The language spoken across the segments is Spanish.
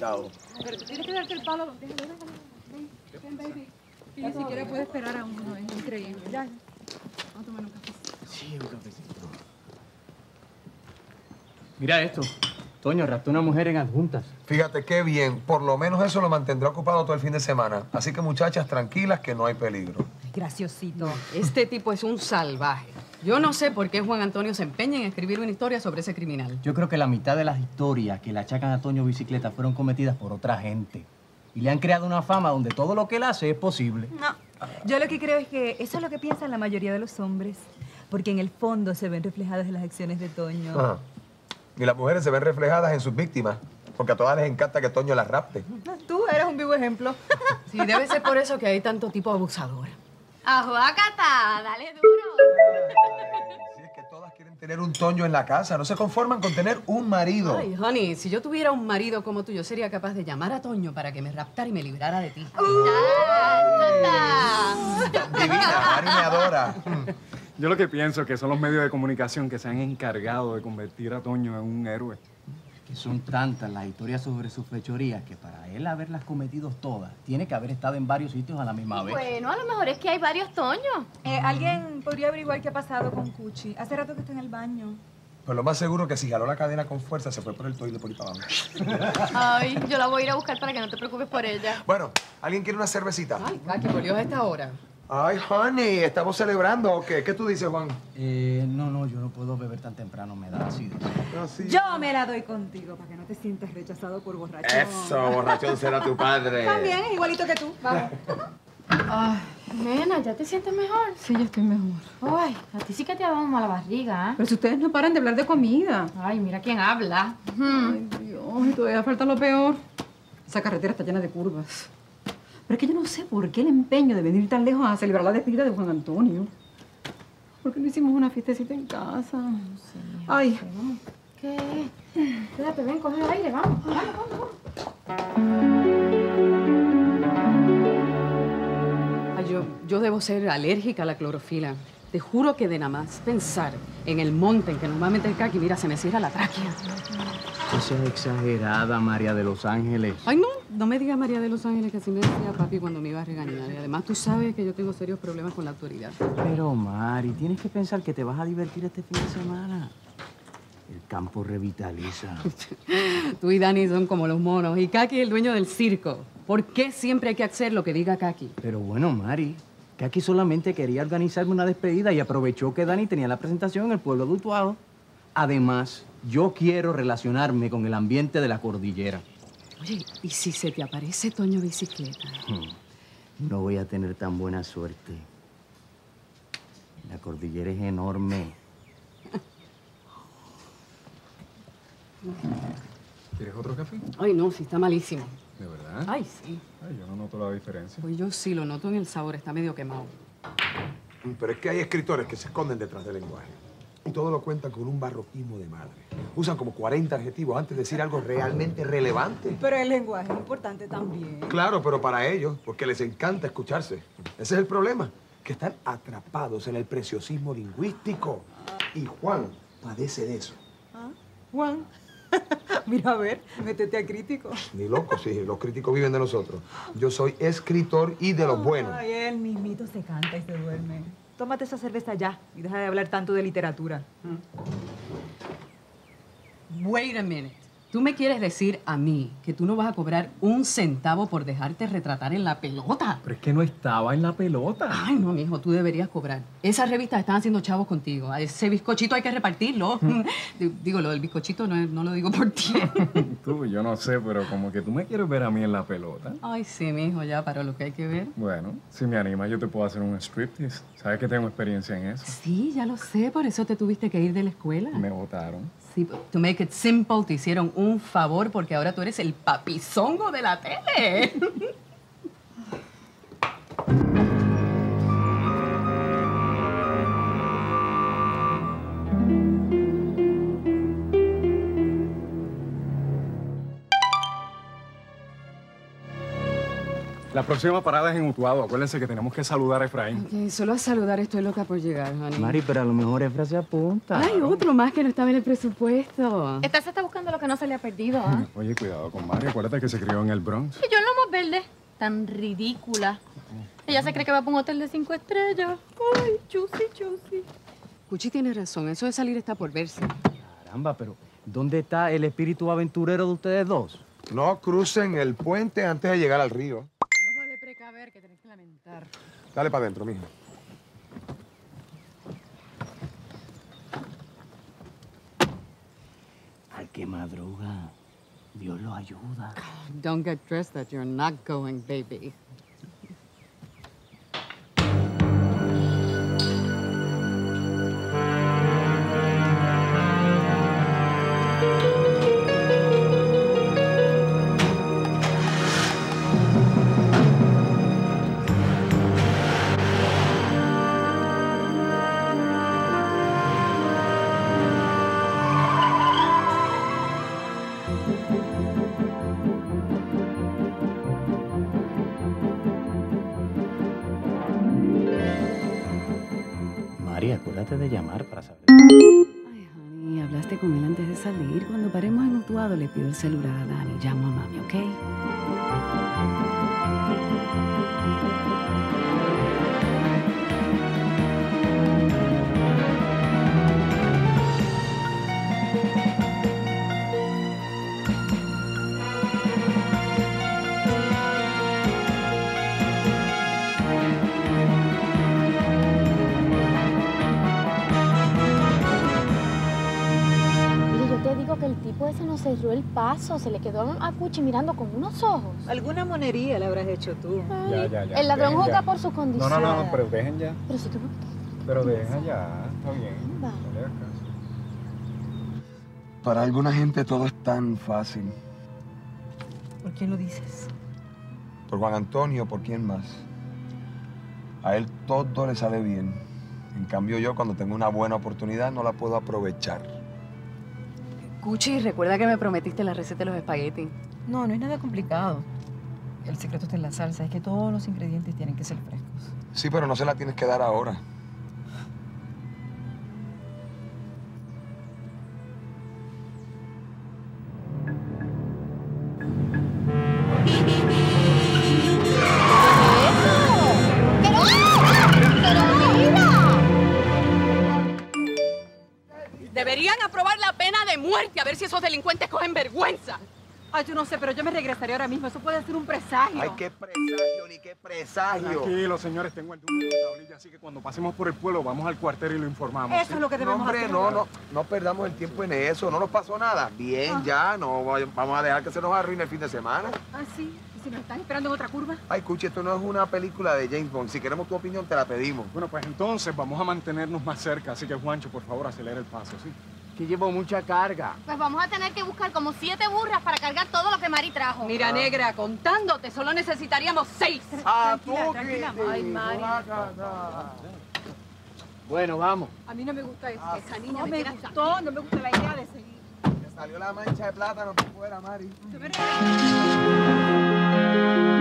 invitado. Pero tú tienes que darte el palo. Ven, baby. Y ni siquiera puede esperar a uno, es increíble. Ya. Vamos a tomar un café. Sí, un cafecito. Mira esto. Toño, raptó una mujer en adjuntas. Fíjate qué bien, por lo menos eso lo mantendrá ocupado todo el fin de semana. Así que muchachas, tranquilas que no hay peligro. Graciosito. Este tipo es un salvaje. Yo no sé por qué Juan Antonio se empeña en escribir una historia sobre ese criminal. Yo creo que la mitad de las historias que le achacan a Toño Bicicleta fueron cometidas por otra gente. Y le han creado una fama donde todo lo que él hace es posible. No, yo lo que creo es que eso es lo que piensan la mayoría de los hombres. Porque en el fondo se ven reflejadas en las acciones de Toño. Ajá. Y las mujeres se ven reflejadas en sus víctimas, porque a todas les encanta que Toño las rapte. Tú eres un vivo ejemplo. Sí, debe ser por eso que hay tanto tipo abusador. Ajuacata, dale duro. Si es que todas quieren tener un Toño en la casa, no se conforman con tener un marido. Ay, honey, si yo tuviera un marido como tú, yo sería capaz de llamar a Toño para que me raptara y me librara de ti. Divina, Mari me adora. Yo lo que pienso es que son los medios de comunicación que se han encargado de convertir a Toño en un héroe. Que son tantas las historias sobre sus fechorías que para él haberlas cometido todas, tiene que haber estado en varios sitios a la misma vez. Bueno, a lo mejor es que hay varios Toños. Eh, ¿Alguien podría averiguar qué ha pasado con Cuchi? Hace rato que está en el baño. Pues lo más seguro que si jaló la cadena con fuerza, se fue por el toile por ahí para abajo. Ay, yo la voy a ir a buscar para que no te preocupes por ella. Bueno, ¿alguien quiere una cervecita? Ay, Kaki, por Dios, a esta hora. Ay, honey, ¿estamos celebrando o qué? ¿Qué tú dices, Juan? Eh, no, no, yo no puedo beber tan temprano, me da así. Yo me la doy contigo para que no te sientas rechazado por borrachón. Eso, borrachón será tu padre. También es igualito que tú. Vamos. Ay, nena, ¿ya te sientes mejor? Sí, yo estoy mejor. Ay, a ti sí que te ha dado mala barriga, ¿eh? Pero si ustedes no paran de hablar de comida. Ay, mira quién habla. Ay, Dios, todavía falta lo peor. Esa carretera está llena de curvas. Pero es que yo no sé por qué el empeño de venir tan lejos a celebrar la despedida de Juan Antonio. ¿Por qué no hicimos una fiestecita en casa? Ay, ¿Qué? Quédate, ven, coge el aire, vamos. Vamos, vamos, vamos. ay, yo, yo debo ser alérgica a la clorofila. Te juro que de nada más pensar en el monte en que normalmente el Kaki, mira, se me cierra la tráquea. No seas exagerada, María de los Ángeles. Ay, no, no me digas María de los Ángeles que así me decía papi cuando me iba a regañar. Y además tú sabes que yo tengo serios problemas con la autoridad. Pero, Mari, tienes que pensar que te vas a divertir este fin de semana. El campo revitaliza. Tú y Dani son como los monos y Kaki el dueño del circo. ¿Por qué siempre hay que hacer lo que diga Kaki? Pero bueno, Mari, aquí solamente quería organizarme una despedida y aprovechó que Dani tenía la presentación en el pueblo de Utuado. Además, yo quiero relacionarme con el ambiente de la cordillera. Oye, ¿y si se te aparece Toño Bicicleta? No voy a tener tan buena suerte. La cordillera es enorme. ¿Quieres otro café? Ay, no, sí está malísimo. ¿De verdad? Ay, sí. Ay, yo no noto la diferencia. Pues yo sí lo noto en el sabor, está medio quemado. Pero es que hay escritores que se esconden detrás del lenguaje. Y todo lo cuentan con un barroquismo de madre. Usan como 40 adjetivos antes de decir algo realmente relevante. Pero el lenguaje es importante también. Claro, pero para ellos, porque les encanta escucharse. Ese es el problema, que están atrapados en el preciosismo lingüístico. Y Juan padece de eso. Juan, mira a ver, métete a crítico. Ni loco, sí, los críticos viven de nosotros. Yo soy escritor y de los buenos. Ay, él mismito se canta y se duerme. Tómate esa cerveza ya y deja de hablar tanto de literatura. Wait a minute. ¿Tú me quieres decir a mí que tú no vas a cobrar un centavo por dejarte retratar en la pelota? Pero es que no estaba en la pelota. Ay, no, mijo, tú deberías cobrar. Esas revistas están haciendo chavos contigo. A ese bizcochito hay que repartirlo. Digo, lo del bizcochito no, no lo digo por ti. Tú, yo no sé, pero como que tú me quieres ver a mí en la pelota. Ay, sí, mijo, ya para lo que hay que ver. Bueno, si me anima, yo te puedo hacer un striptease. Sabes que tengo experiencia en eso. Sí, ya lo sé, por eso te tuviste que ir de la escuela. Me votaron. Sí, to make it simple, te hicieron un favor porque ahora tú eres el papizongo de la tele. La próxima parada es en Utuado. Acuérdense que tenemos que saludar a Efraín. Solo a saludar estoy loca por llegar, honey. Mari, pero a lo mejor Efra se apunta. Ay, otro más que no estaba en el presupuesto. Esta se está buscando lo que no se le ha perdido, ¿ah? Oye, cuidado con Mari. Acuérdate que se crió en el Bronx. Y yo en Lomos Verde. Tan ridícula. Ella se cree que va para un hotel de cinco estrellas. Ay, chusi, chusi. Cuchi tiene razón, eso de salir está por verse. Caramba, pero ¿dónde está el espíritu aventurero de ustedes dos? No crucen el puente antes de llegar al río. Más vale precaver que tener que lamentar. Dale para adentro, mijo. Al que madruga, Dios lo ayuda. Don't get dressed that you're not going, baby. Acuérdate de llamar para saber. Ay, honey, hablaste con él antes de salir. Cuando paremos en Utuado, le pido el celular a Dani. Llamo a mami, ¿ok? Cerró el paso, se le quedó a Cuchi mirando con unos ojos. Alguna monería le habrás hecho tú. Ya, ya, ya. El ladrón Dejen juzga ya. por sus No, condiciones. no, no, pero dejen ya. Pero si tú no... Pero deja ya. Está bien. Va. No le hagas caso. Para alguna gente todo es tan fácil. ¿Por qué lo dices? Por Juan Antonio, ¿por quién más? A él todo le sale bien. En cambio yo cuando tengo una buena oportunidad no la puedo aprovechar. Cuchi, recuerda que me prometiste la receta de los espaguetis. No, no es nada complicado. El secreto está en la salsa, es que todos los ingredientes tienen que ser frescos. Sí, pero no se la tienes que dar ahora. Deberían aprobar la pena de muerte a ver si esos delincuentes cogen vergüenza. Ay, yo no sé, pero yo me regresaría ahora mismo. Eso puede ser un presagio. Ay, qué presagio, ni qué presagio. Tranquilo, señores. Tengo el número de tablilla, así que cuando pasemos por el pueblo vamos al cuartel y lo informamos. Eso ¿sí? es lo que No, debemos hombre, hacer. no, no, no perdamos el tiempo en eso. No nos pasó nada. Bien, ya, no vamos a dejar que se nos arruine el fin de semana. Ah, sí. ¿Y si nos están esperando en otra curva? Ay, Cuchi, esto no es una película de James Bond. Si queremos tu opinión, te la pedimos. Bueno, pues entonces vamos a mantenernos más cerca, así que Juancho, por favor, acelera el paso, ¿sí? Que llevo mucha carga. Pues vamos a tener que buscar como siete burras para cargar todo lo que Mari trajo. Mira, negra, contándote, solo necesitaríamos seis. Ah, Tranquila, tranquila. Ay, Mari. Bueno, vamos. A mí no me gusta eso. Esa niña no me me tiene hasta- gustó, no me gusta la idea de seguir. Me salió la mancha de plátano por fuera, Mari. thank you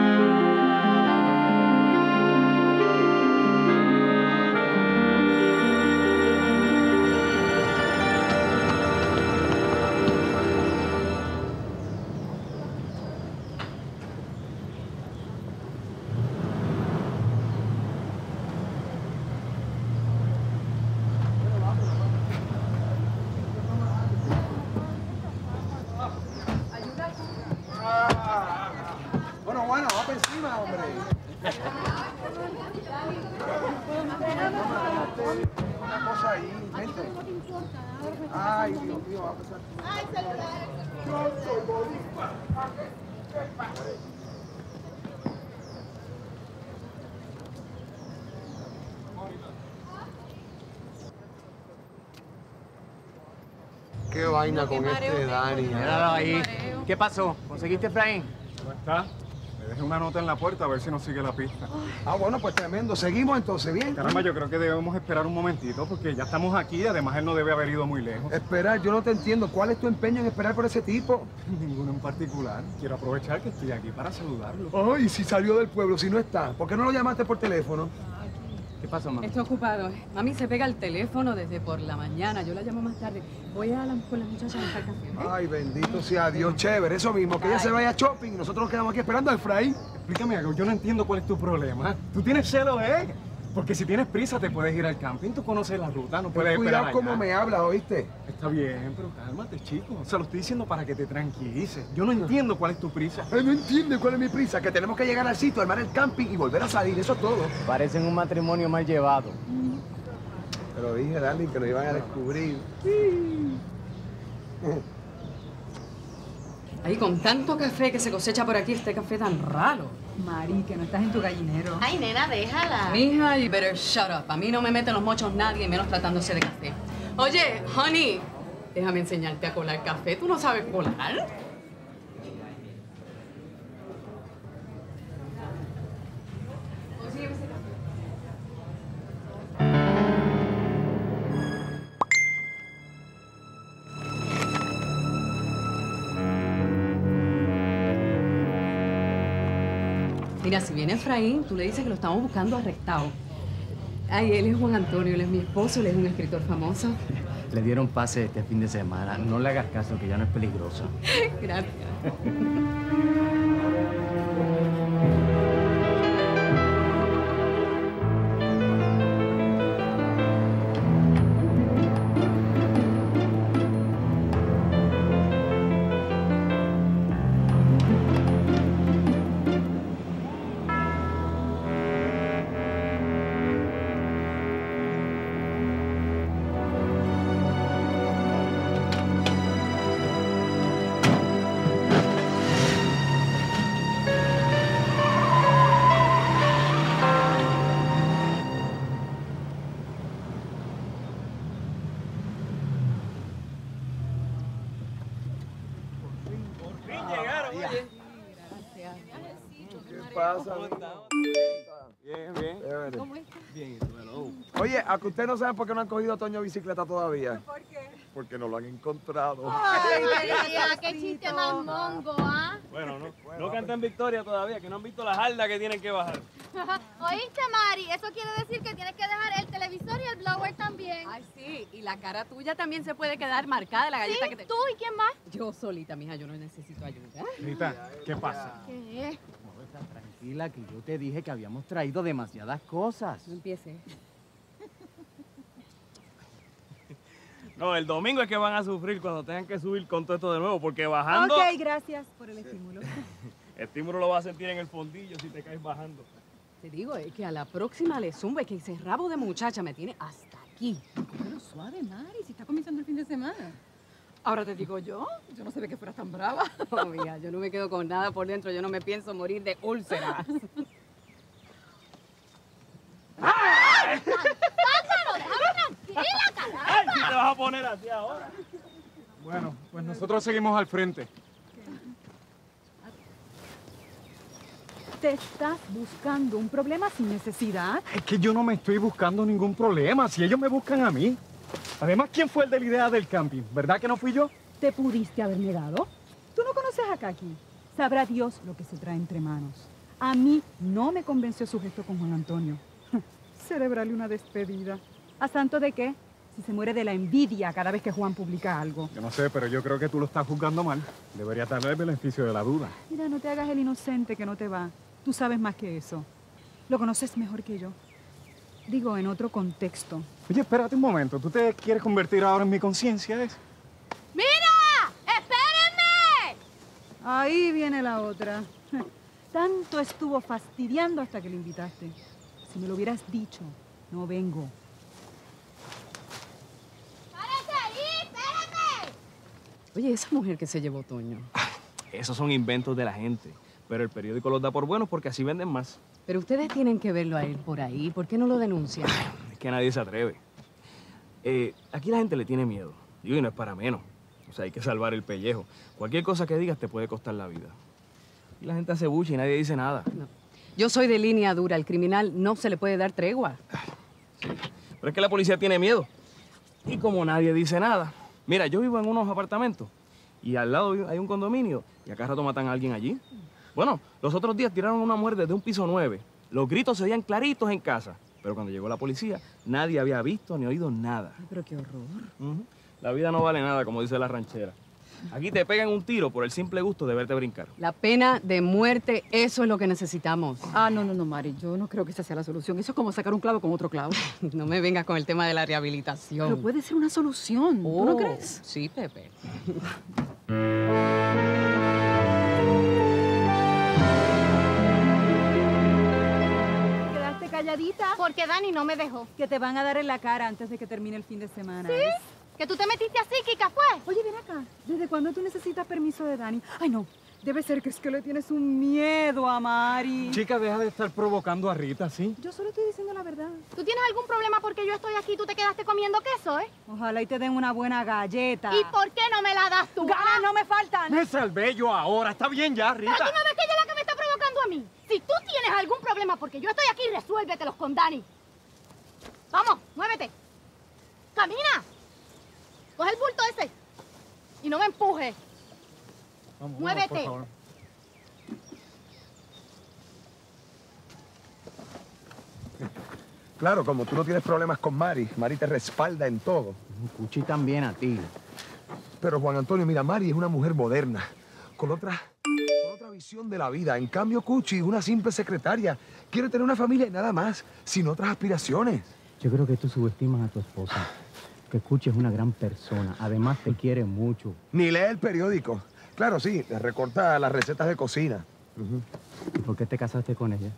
vaina con este Dani. Míralo ahí. ¿Qué pasó? ¿Conseguiste Efraín? ¿Cómo está? dejé una nota en la puerta a ver si nos sigue la pista. Ah, bueno, pues tremendo. Seguimos entonces, bien. Caramba, yo creo que debemos esperar un momentito porque ya estamos aquí y además él no debe haber ido muy lejos. Esperar, yo no te entiendo. ¿Cuál es tu empeño en esperar por ese tipo? Ninguno en particular. Quiero aprovechar que estoy aquí para saludarlo. Ay, si salió del pueblo, si no está. ¿Por qué no lo llamaste por teléfono? ¿Qué pasó, mamá? Estoy ocupado. Mami se pega el teléfono desde por la mañana. Yo la llamo más tarde. Voy a la, con las muchachas a buscar café. ¿ok? Ay, bendito sea Dios, chévere. Eso mismo, que ella se vaya a shopping y nosotros nos quedamos aquí esperando al fray. Explícame algo, yo no entiendo cuál es tu problema. Tú tienes celos, ¿eh? Porque si tienes prisa te puedes ir al camping, tú conoces la ruta, no puedes Ten esperar cuidado cómo me hablas, ¿oíste? Está bien, pero cálmate, chico. Se lo estoy diciendo para que te tranquilices. Yo no entiendo cuál es tu prisa. Ay, no entiende cuál es mi prisa, que tenemos que llegar al sitio, armar el camping y volver a salir, eso es todo. Parecen un matrimonio mal llevado. Pero dije, Darling, que lo iban a descubrir. Ahí con tanto café que se cosecha por aquí, este café tan raro. Mari, que no estás en tu gallinero. Ay, nena, déjala. Mija, you better shut up. A mí no me meten los mochos nadie, menos tratándose de café. Oye, honey, déjame enseñarte a colar café. ¿Tú no sabes colar? Mira, si viene Efraín, tú le dices que lo estamos buscando arrestado. Ay, él es Juan Antonio, él es mi esposo, él es un escritor famoso. Le dieron pase este fin de semana. No le hagas caso, que ya no es peligroso. Gracias. Que ustedes no saben por qué no han cogido a Toño bicicleta todavía. ¿Por qué? Porque no lo han encontrado. Ay, María, qué chiste más mongo, ¿ah? Bueno, no, no cantan victoria todavía, que no han visto la jarda que tienen que bajar. Oíste, Mari, eso quiere decir que tienes que dejar el televisor y el blower también. Ay, sí, y la cara tuya también se puede quedar marcada la galleta ¿Sí? que te... ¿Tú y quién más? Yo solita, mija, yo no necesito ayuda. Rita, ¿qué pasa? ¿Qué? Tranquila, que yo te dije que habíamos traído demasiadas cosas. No empiece. No, el domingo es que van a sufrir cuando tengan que subir con todo esto de nuevo, porque bajando, Ok, gracias por el estímulo. estímulo lo vas a sentir en el fondillo si te caes bajando. Te digo, es que a la próxima le zumba, es que ese rabo de muchacha me tiene hasta aquí. Pero suave, Mari, si está comenzando el fin de semana. Ahora te digo yo, yo no sabía que fueras tan brava. Oh, mija, yo no me quedo con nada por dentro, yo no me pienso morir de úlceras. ¡Ay, si te vas a poner así ahora! Bueno, pues nosotros seguimos al frente. Te estás buscando un problema sin necesidad. Es que yo no me estoy buscando ningún problema, si ellos me buscan a mí. Además, ¿quién fue el de la idea del camping? ¿Verdad que no fui yo? ¿Te pudiste haber negado? Tú no conoces a Kaki. Sabrá Dios lo que se trae entre manos. A mí no me convenció su gesto con Juan Antonio. Celebrarle una despedida. ¿A santo de qué? Si se muere de la envidia cada vez que Juan publica algo. Yo no sé, pero yo creo que tú lo estás juzgando mal. Debería darle el beneficio de la duda. Mira, no te hagas el inocente que no te va. Tú sabes más que eso. Lo conoces mejor que yo. Digo, en otro contexto. Oye, espérate un momento. ¿Tú te quieres convertir ahora en mi conciencia? ¿es? ¡Mira! ¡Espérenme! Ahí viene la otra. Tanto estuvo fastidiando hasta que le invitaste. Si me lo hubieras dicho, no vengo. ¡Párate ahí! ¡Espérenme! Oye, esa mujer que se llevó Toño. Esos son inventos de la gente, pero el periódico los da por buenos porque así venden más. Pero ustedes tienen que verlo a él por ahí. ¿Por qué no lo denuncian? Es que nadie se atreve. Eh, aquí la gente le tiene miedo. Digo, y no es para menos. O sea, hay que salvar el pellejo. Cualquier cosa que digas te puede costar la vida. Y la gente hace bucha y nadie dice nada. Yo soy de línea dura. El criminal no se le puede dar tregua. Pero es que la policía tiene miedo. Y como nadie dice nada. Mira, yo vivo en unos apartamentos y al lado hay un condominio y acá rato matan a alguien allí. Bueno, los otros días tiraron una muerte de un piso 9. Los gritos se oían claritos en casa. Pero cuando llegó la policía, nadie había visto ni oído nada. Ay, pero qué horror. La vida no vale nada, como dice la ranchera. Aquí te pegan un tiro por el simple gusto de verte brincar. La pena de muerte, eso es lo que necesitamos. Ah, no, no, no, Mari, yo no creo que esa sea la solución. Eso es como sacar un clavo con otro clavo. no me vengas con el tema de la rehabilitación. Pero puede ser una solución. ¿Tú no Oh, crees? Sí, Pepe. Quedaste calladita. Porque Dani no me dejó. Que te van a dar en la cara antes de que termine el fin de semana. ¿Sí? Que tú te metiste así, Kika, fue. Oye, ven acá. ¿Desde cuándo tú necesitas permiso de Dani? Ay, no. Debe ser que es que le tienes un miedo a Mari. Chica, deja de estar provocando a Rita, ¿sí? Yo solo estoy diciendo la verdad. ¿Tú tienes algún problema porque yo estoy aquí y tú te quedaste comiendo queso, eh? Ojalá y te den una buena galleta. ¿Y por qué no me la das tú? Ganas ah? no me faltan. Me salvé yo ahora. Está bien ya, Pero tú Rita. no ves que ella es la que me está provocando a mí. Si tú tienes algún problema porque yo estoy aquí, resuélvetelos con Dani. Vamos, muévete. Camina. Coge el bulto ese. Y no me empujes. Vamos, Muévete. por favor. Claro, como tú no tienes problemas con Mari, Mari te respalda en todo. Cuchi también a ti. Pero Juan Antonio, mira, Mari es una mujer moderna, con otra, con otra visión de la vida. En cambio, Cuchi es una simple secretaria. Quiere tener una familia y nada más, sin otras aspiraciones. Yo creo que tú subestimas a tu esposa. Que Cuchi es una gran persona. Además, te quiere mucho. Ni lee el periódico. Claro, sí, le recorta las recetas de cocina. ¿Y por qué te casaste con ella?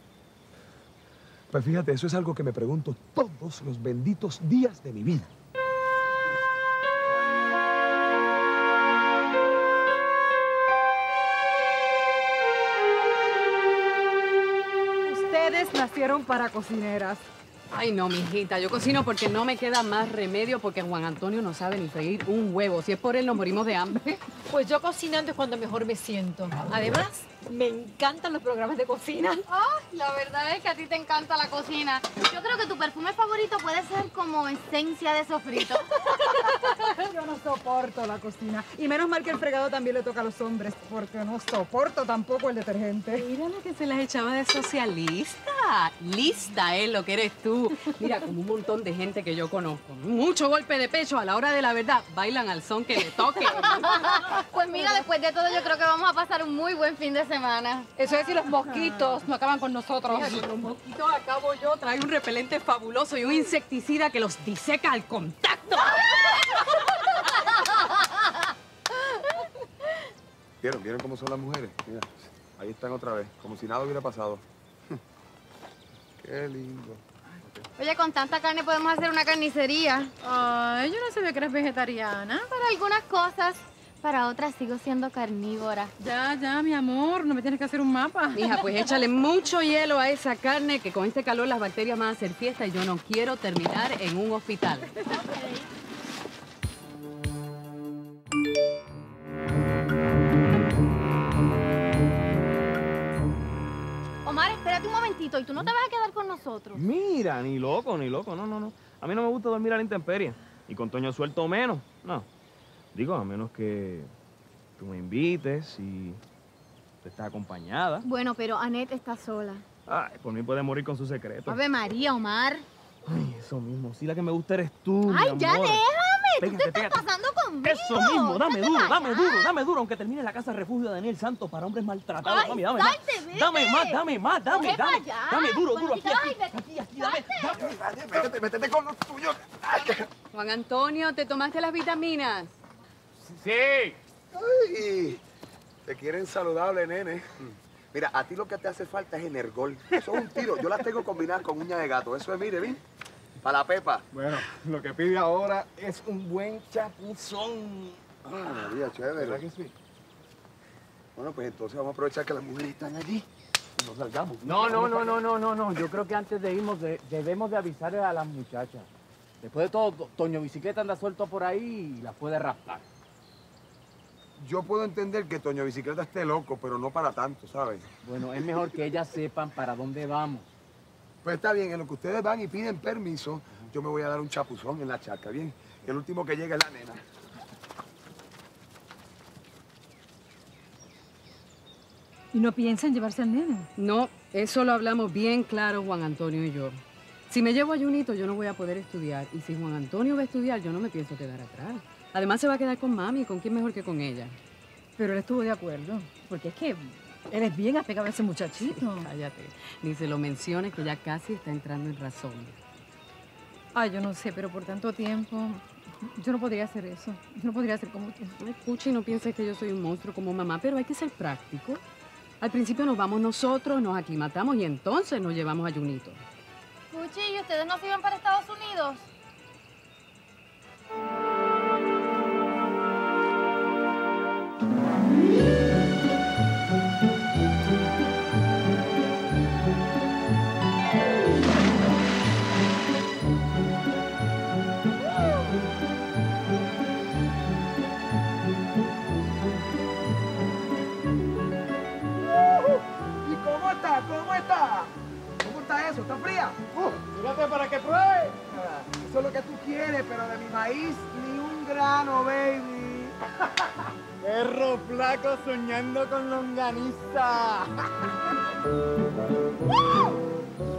Pues fíjate, eso es algo que me pregunto todos los benditos días de mi vida. Ustedes nacieron para cocineras. Ay, no, mijita, yo cocino porque no me queda más remedio porque Juan Antonio no sabe ni freír un huevo. Si es por él, nos morimos de hambre. Pues yo cocinando es cuando mejor me siento. Además, me encantan los programas de cocina. Ay, la verdad es que a ti te encanta la cocina. Yo creo que tu perfume favorito puede ser como esencia de sofrito. Yo no soporto la cocina. Y menos mal que el fregado también le toca a los hombres, porque no soporto tampoco el detergente. Mira la que se las echaba de socialista. Lista es lo que eres tú. Mira, como un montón de gente que yo conozco. Mucho golpe de pecho a la hora de la verdad. Bailan al son que le toque. Pues mira, después de todo yo creo que vamos a pasar un muy buen fin de semana. Eso es si los mosquitos no acaban con nosotros. Mira, con los mosquitos acabo yo. Trae un repelente fabuloso y un insecticida que los diseca al contacto. ¿Vieron? ¿Vieron cómo son las mujeres? Mira, ahí están otra vez, como si nada hubiera pasado. Qué lindo. Oye, con tanta carne podemos hacer una carnicería. Ay, yo no sabía que eres vegetariana. Para algunas cosas, para otras sigo siendo carnívora. Ya, ya, mi amor, no me tienes que hacer un mapa. Hija, pues échale mucho hielo a esa carne que con este calor las bacterias van a hacer fiesta y yo no quiero terminar en un hospital. Omar, ¿Y tú no te vas a quedar con nosotros? Mira, ni loco, ni loco, no, no, no. A mí no me gusta dormir a la intemperie. Y con Toño suelto menos. No. Digo, a menos que tú me invites y tú estás acompañada. Bueno, pero Annette está sola. Ay, por mí puede morir con su secreto. Ave María, Omar. Ay, eso mismo. Sí, la que me gusta eres tú, Ay, mi ya amor. déjame. Tú Pégate, te estás pégate. pasando conmigo. Eso mismo, dame duro, dame allá. duro, dame duro, aunque termine la casa refugio de Daniel Santos para hombres maltratados. Ay, mami, dame salte. Dame más, dame más, dame, dame. allá. Dame duro, duro, aquí, aquí, aquí, aquí, dame, dame. Métete, métete con los tuyos. Ay, qué- Juan Antonio, ¿te tomaste las vitaminas? Sí. Ay, te quieren saludable, nene. Mira, a ti lo que te hace falta es energol. Eso es un tiro. Yo las tengo combinadas con uña de gato. Eso es, mire, ¿ven? Para la pepa. Bueno, lo que pide ahora es un buen chapuzón. Ah, María, chévere. ¿Verdad que sí? Bueno, pues entonces vamos a aprovechar que las mujeres están allí y nos salgamos. No, no, no, no, no, no, no. Yo creo que antes de irnos de- debemos de avisarle a las muchachas. Después de todo, To- Toño Bicicleta anda suelto por ahí y las puede raptar. yo puedo entender que Toño Bicicleta esté loco, pero no para tanto, ¿sabes? Bueno, es mejor que ellas sepan para dónde vamos. Pues está bien, en lo que ustedes van y piden permiso, yo me voy a dar un chapuzón en la charca, ¿bien? El último que llega es la nena. ¿Y no piensan llevarse al nene? No, eso lo hablamos bien claro Juan Antonio y yo. Si me llevo a Junito, yo no voy a poder estudiar. Y si Juan Antonio va a estudiar, yo no me pienso quedar atrás. Además, se va a quedar con mami. ¿Con quién mejor que con ella? Pero él estuvo de acuerdo, porque es que él es bien apegado a ese muchachito. Cállate. Ni se lo menciones que ya casi está entrando en razón. Ay, yo no sé, pero por tanto tiempo yo no podría hacer eso. Yo no podría ser como tú. Ay, Puchi, no pienses que yo soy un monstruo como mamá, pero hay que ser práctico. Al principio nos vamos nosotros, nos aclimatamos y entonces nos llevamos a Junito. Puchi, ¿y ustedes no se iban para Estados Unidos? ¿Y fría? Mírate para que pruebe. Eso es lo que tú quieres, pero de mi maíz ni un grano, baby. Perro flaco soñando con longaniza.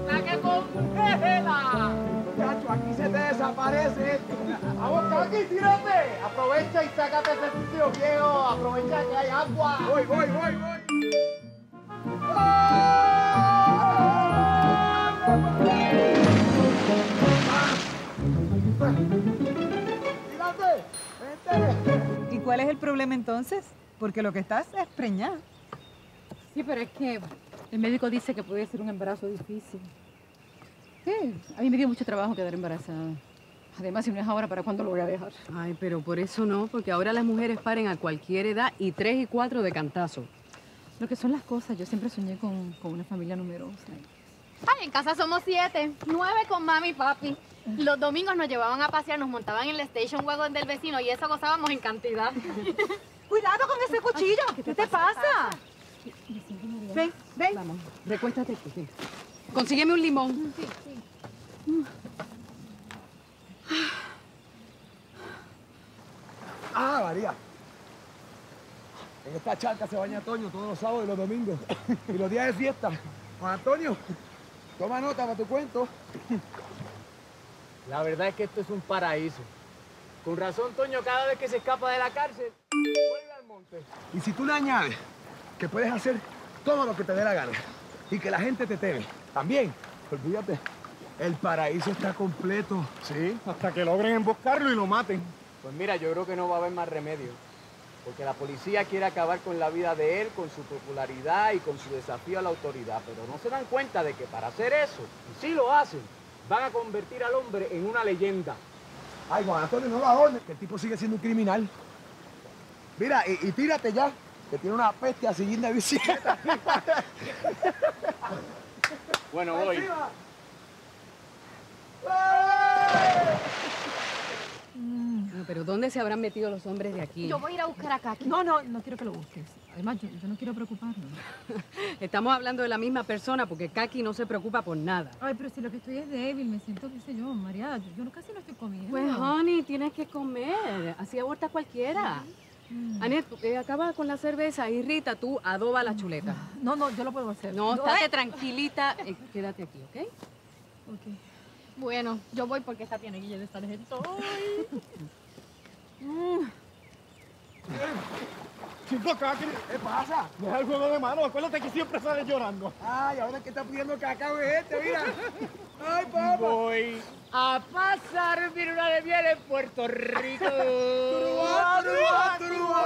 ¡La que congela! Chacho, aquí se te desaparece. Vamos, Kaki, tírate. Aprovecha y sácate ese sucio viejo. Aprovecha que hay agua. Voy, voy, voy, voy. ¡Tírate! ¿Y cuál es el problema entonces? Porque lo que estás es preñada. Sí, pero es que el médico dice que puede ser un embarazo difícil. Sí, a mí me dio mucho trabajo quedar embarazada. Además, si no es ahora, ¿para cuándo lo voy a dejar? Ay, pero por eso no, porque ahora las mujeres paren a cualquier edad y tres y cuatro de cantazo. Lo que son las cosas, yo siempre soñé con, con una familia numerosa. Ay, en casa somos siete, nueve con mami y papi. Los domingos nos llevaban a pasear, nos montaban en el station wagon del vecino y eso gozábamos en cantidad. ¡Cuidado con ese cuchillo! ¿Qué, te pasa? Ven, ven. Vamos, recuéstate aquí. sí. Consígueme un limón. Ah, María. En esta charca se baña Toño todos los sábados y los domingos. Y los días de fiesta. Juan Antonio, toma nota para tu cuento. La verdad es que esto es un paraíso. Con razón, Toño, cada vez que se escapa de la cárcel, vuelve al monte. Y si tú le añades que puedes hacer todo lo que te dé la gana y que la gente te teme, también, olvídate, el paraíso está completo. Sí, hasta que logren emboscarlo y lo maten. Pues mira, yo creo que no va a haber más remedio. Porque la policía quiere acabar con la vida de él, con su popularidad y con su desafío a la autoridad. Pero no se dan cuenta de que para hacer eso, y si lo hacen, van a convertir al hombre en una leyenda. Ay, Juan Antonio, no lo adornes, que el tipo sigue siendo un criminal. Mira, y, y tírate ya, que tiene una peste a sillín de bicicleta. Bueno, voy. Encima. No, pero ¿dónde se habrán metido los hombres de aquí? Yo voy a ir a buscar a Kaki. No, no, no quiero que lo busques. Además, yo, yo no quiero preocuparme. Estamos hablando de la misma persona porque Kaki no se preocupa por nada. Ay, pero si lo que estoy es débil, me siento, qué sé yo, María, yo, yo no- casi no estoy comiendo. Pues, honey, tienes que comer. Así aborta cualquiera. Anet, eh, acaba con la cerveza y Rita, tú adoba la chuleta. No, no, yo lo puedo hacer. No, Yo- estate tranquilita. eh, quédate aquí, ¿ok? Ok. Bueno, yo voy porque esta tiene guille de sargento. Chico, ¿qué pasa? Deja el juego de mano, acuérdate que siempre sales llorando. Ay, ahora que está pidiendo que acabe este, mira. Ay, papá. Voy a pasar una de miel en Puerto Rico. turubá, turubá, turubá.